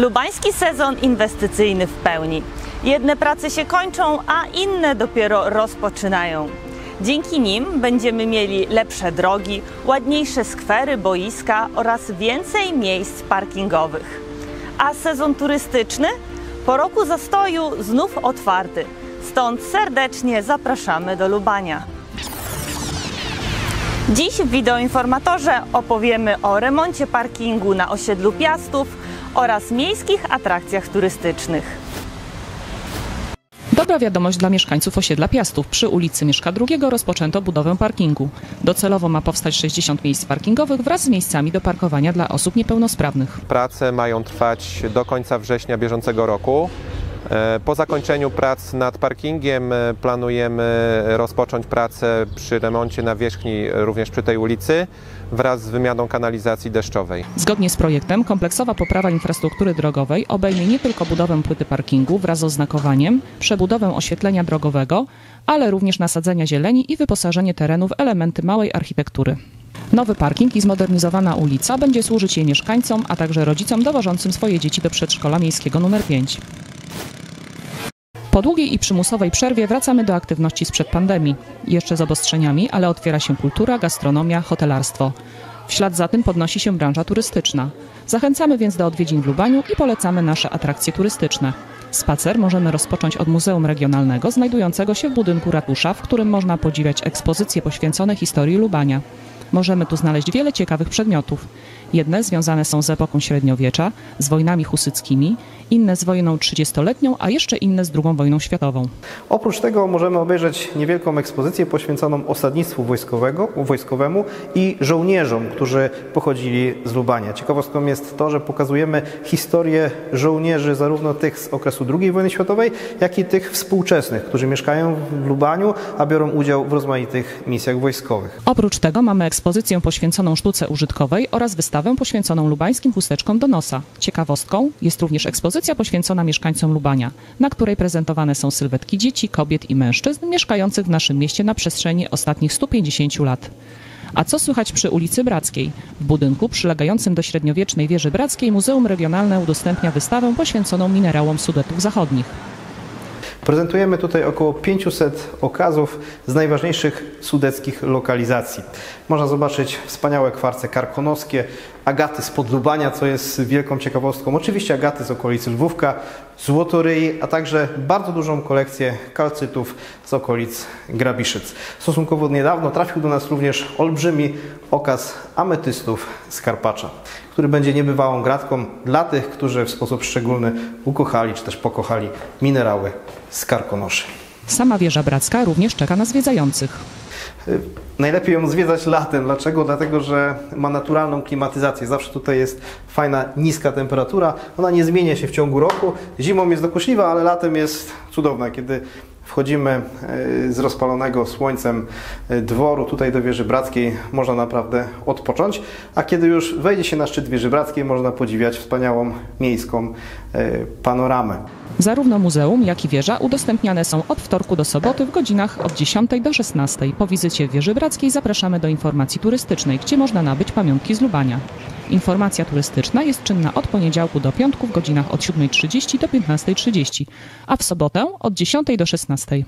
Lubański sezon inwestycyjny w pełni. Jedne prace się kończą, a inne dopiero rozpoczynają. Dzięki nim będziemy mieli lepsze drogi, ładniejsze skwery, boiska oraz więcej miejsc parkingowych. A sezon turystyczny po roku zastoju znów otwarty. Stąd serdecznie zapraszamy do Lubania. Dziś w wideoinformatorze opowiemy o remoncie parkingu na osiedlu Piastów oraz miejskich atrakcjach turystycznych. Dobra wiadomość dla mieszkańców osiedla Piastów. Przy ulicy Mieszka II rozpoczęto budowę parkingu. Docelowo ma powstać 60 miejsc parkingowych wraz z miejscami do parkowania dla osób niepełnosprawnych. Prace mają trwać do końca września bieżącego roku. E, Po zakończeniu prac nad parkingiem e, planujemy rozpocząć pracę przy remoncie nawierzchni również przy tej ulicy wraz z wymianą kanalizacji deszczowej. Zgodnie z projektem kompleksowa poprawa infrastruktury drogowej obejmie nie tylko budowę płyty parkingu wraz z oznakowaniem, przebudowę oświetlenia drogowego, ale również nasadzenia zieleni i wyposażenie terenu w elementy małej architektury. Nowy parking i zmodernizowana ulica będzie służyć jej mieszkańcom, a także rodzicom dowożącym swoje dzieci do przedszkola miejskiego nr 5. Po długiej i przymusowej przerwie wracamy do aktywności sprzed pandemii. Jeszcze z obostrzeniami, ale otwiera się kultura, gastronomia, hotelarstwo. W ślad za tym podnosi się branża turystyczna. Zachęcamy więc do odwiedzin w Lubaniu i polecamy nasze atrakcje turystyczne. Spacer możemy rozpocząć od Muzeum Regionalnego znajdującego się w budynku ratusza, w którym można podziwiać ekspozycje poświęcone historii Lubania. Możemy tu znaleźć wiele ciekawych przedmiotów. Jedne związane są z epoką średniowiecza, z wojnami husyckimi, inne z wojną 30-letnią, a jeszcze inne z II wojną światową. Oprócz tego możemy obejrzeć niewielką ekspozycję poświęconą osadnictwu wojskowego, wojskowemu i żołnierzom, którzy pochodzili z Lubania. Ciekawostką jest to, że pokazujemy historię żołnierzy zarówno tych z okresu II wojny światowej, jak i tych współczesnych, którzy mieszkają w Lubaniu, a biorą udział w rozmaitych misjach wojskowych. Oprócz tego mamy ekspozycję poświęconą sztuce użytkowej oraz wystawę poświęconą lubańskim chusteczkom do nosa. Ciekawostką jest również ekspozycja poświęcona mieszkańcom Lubania, na której prezentowane są sylwetki dzieci, kobiet i mężczyzn mieszkających w naszym mieście na przestrzeni ostatnich 150 lat. A co słychać przy ulicy Brackiej? W budynku przylegającym do średniowiecznej wieży Brackiej Muzeum Regionalne udostępnia wystawę poświęconą minerałom Sudetów Zachodnich. Prezentujemy tutaj około 500 okazów z najważniejszych sudeckich lokalizacji. Można zobaczyć wspaniałe kwarce karkonoskie, agaty z Podlubania, co jest wielką ciekawostką. Oczywiście agaty z okolicy Lwówka, Złotoryi, a także bardzo dużą kolekcję kalcytów z okolic Grabiszyc. Stosunkowo niedawno trafił do nas również olbrzymi okaz ametystów z Karpacza, który będzie niebywałą gratką dla tych, którzy w sposób szczególny ukochali czy też pokochali minerały z Karkonoszy. Sama wieża Bracka również czeka na zwiedzających. Najlepiej ją zwiedzać latem. Dlaczego? Dlatego, że ma naturalną klimatyzację. Zawsze tutaj jest fajna, niska temperatura. Ona nie zmienia się w ciągu roku. Zimą jest dokuczliwa, ale latem jest cudowna, kiedy wchodzimy e, z rozpalonego słońcem e, dworu tutaj do wieży brackiej, można naprawdę odpocząć. A kiedy już wejdzie się na szczyt wieży brackiej, można podziwiać wspaniałą miejską e, panoramę. Zarówno muzeum, jak i wieża udostępniane są od wtorku do soboty w godzinach od 10 do 16. Po wizycie wieży brackiej zapraszamy do informacji turystycznej, gdzie można nabyć pamiątki z Lubania. Informacja turystyczna jest czynna od poniedziałku do piątku w godzinach od 7.30 do 15.30, a w sobotę od 10 do 16.